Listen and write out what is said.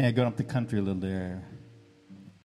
Yeah, going up the country a little there.